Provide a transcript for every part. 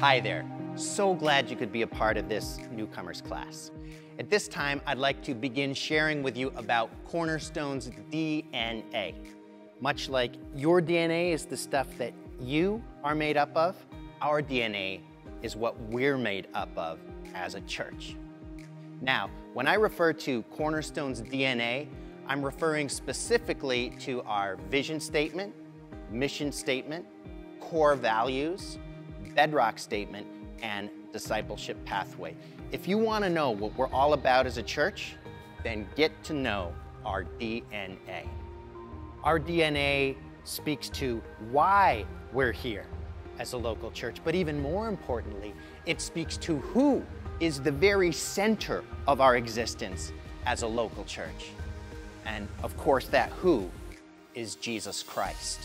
Hi there. So glad you could be a part of this newcomers class. At this time, I'd like to begin sharing with you about Cornerstone's DNA. Much like your DNA is the stuff that you are made up of, our DNA is what we're made up of as a church. Now, when I refer to Cornerstone's DNA, I'm referring specifically to our vision statement, mission statement, core values, bedrock statement, and discipleship pathway. If you want to know what we're all about as a church, then get to know our DNA. Our DNA speaks to why we're here as a local church, but even more importantly, it speaks to who is the very center of our existence as a local church. And of course, that who is Jesus Christ.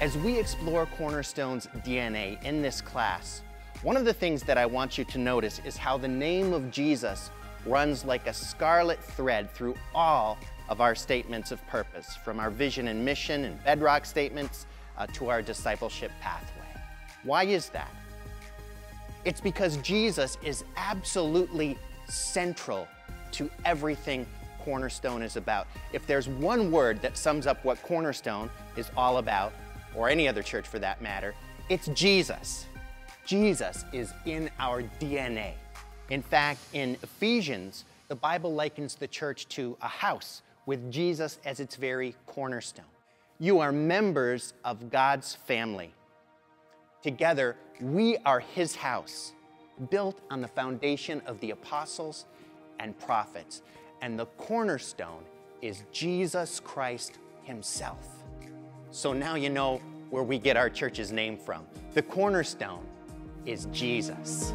As we explore Cornerstone's DNA in this class, one of the things that I want you to notice is how the name of Jesus runs like a scarlet thread through all of our statements of purpose, from our vision and mission and bedrock statements uh, to our discipleship pathway. Why is that? It's because Jesus is absolutely central to everything Cornerstone is about. If there's one word that sums up what Cornerstone is all about, or any other church for that matter, it's Jesus. Jesus is in our DNA. In fact, in Ephesians, the Bible likens the church to a house with Jesus as its very cornerstone. You are members of God's family. Together, we are His house, built on the foundation of the apostles and prophets. And the cornerstone is Jesus Christ Himself. So now you know where we get our church's name from. The cornerstone is Jesus.